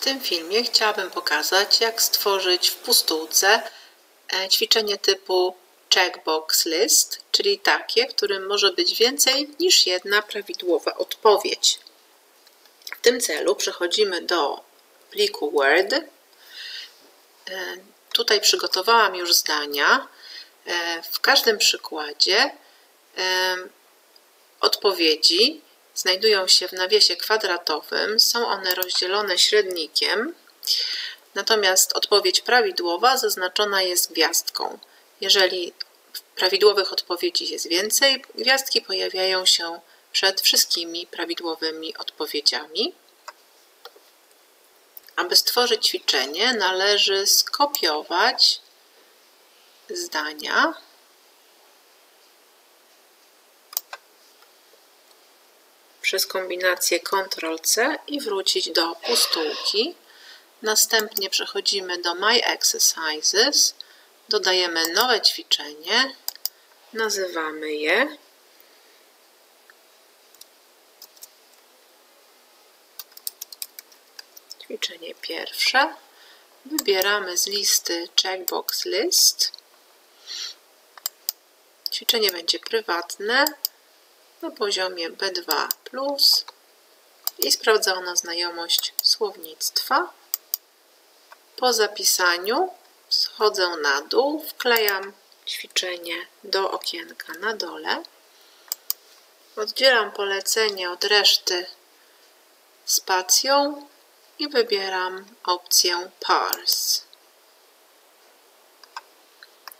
tym filmie chciałabym pokazać, jak stworzyć w pustułce e, ćwiczenie typu checkbox list, czyli takie, w którym może być więcej niż jedna prawidłowa odpowiedź. W tym celu przechodzimy do pliku Word. E, tutaj przygotowałam już zdania. E, w każdym przykładzie odpowiedzi znajdują się w nawiasie kwadratowym, są one rozdzielone średnikiem, natomiast odpowiedź prawidłowa zaznaczona jest gwiazdką. Jeżeli prawidłowych odpowiedzi jest więcej, gwiazdki pojawiają się przed wszystkimi prawidłowymi odpowiedziami. Aby stworzyć ćwiczenie, należy skopiować zdania przez kombinację Ctrl-C i wrócić do pustułki. Następnie przechodzimy do My Exercises, dodajemy nowe ćwiczenie, nazywamy je ćwiczenie pierwsze. Wybieramy z listy Checkbox List. Ćwiczenie będzie prywatne, na poziomie B2 i sprawdzono znajomość słownictwa. Po zapisaniu schodzę na dół, wklejam ćwiczenie do okienka na dole. Oddzielam polecenie od reszty spacją i wybieram opcję Parse.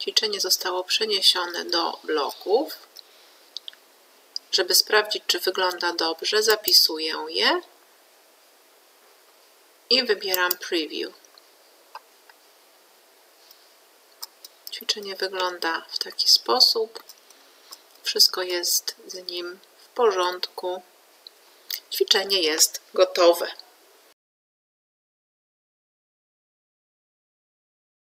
Ćwiczenie zostało przeniesione do bloków. Żeby sprawdzić, czy wygląda dobrze, zapisuję je i wybieram Preview. Ćwiczenie wygląda w taki sposób. Wszystko jest z nim w porządku. Ćwiczenie jest gotowe.